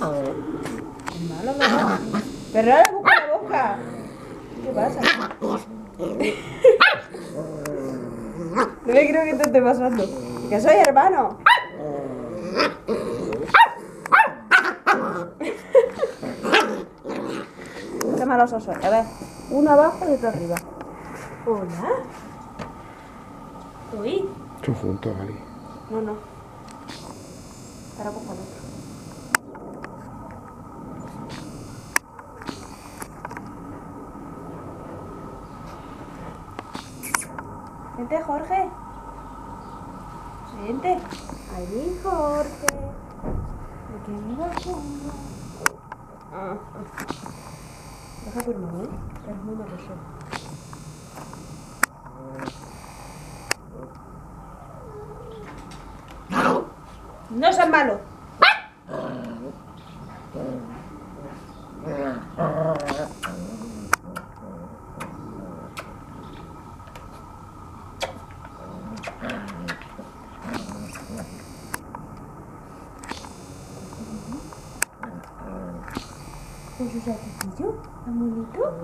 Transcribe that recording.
Malo, malo. Ferrara, busca la boca. ¿Qué pasa? No me creo que te esté pasando. Que soy hermano. Qué malos osos. A ver, uno abajo y otro arriba. Hola. Uy. Son juntos ahí. No, no. Ahora cojo el otro. Vente, Jorge. Vente. Ahí, Jorge. ¿De qué me va Ah. Deja tu hermano, ¿eh? Es muy maloso. No seas malo. Хочешь взять это видео? А мы не то?